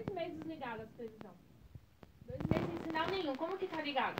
Dois meses ligado à televisão. Dois meses sem sinal nenhum. Como que tá ligado?